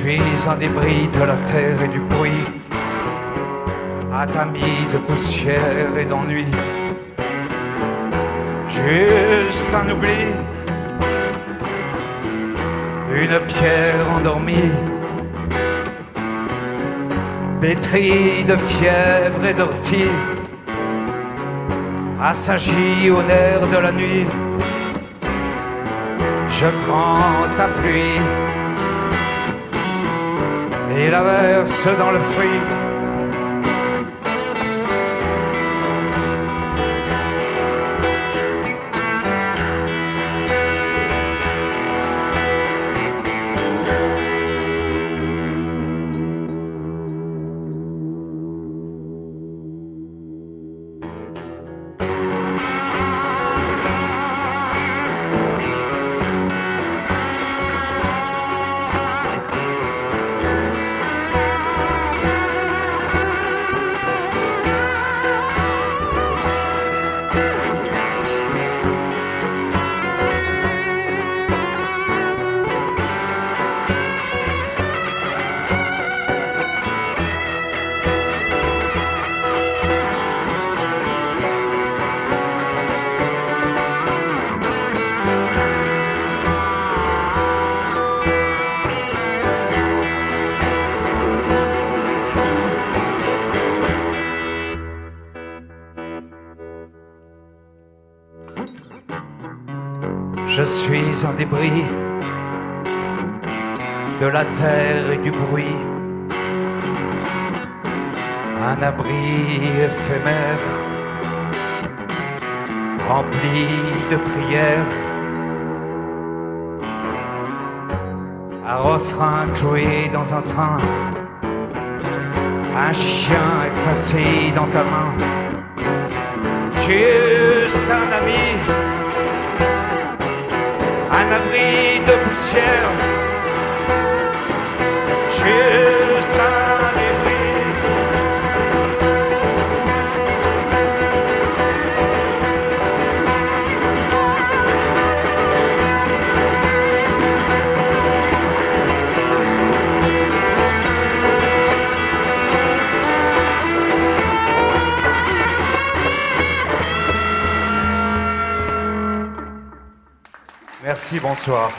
suis un débris de la terre et du bruit, un tamis de poussière et d'ennui. Juste un oubli, une pierre endormie, pétrie de fièvre et d'ortie, assagie au nerf de la nuit. Je prends ta pluie et la verse dans le fruit. Je suis un débris de la terre et du bruit, un abri éphémère rempli de prières, un refrain cloué dans un train, un chien effacé dans ta main, juste un ami un abri de poussière, Merci, bonsoir.